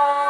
Bye.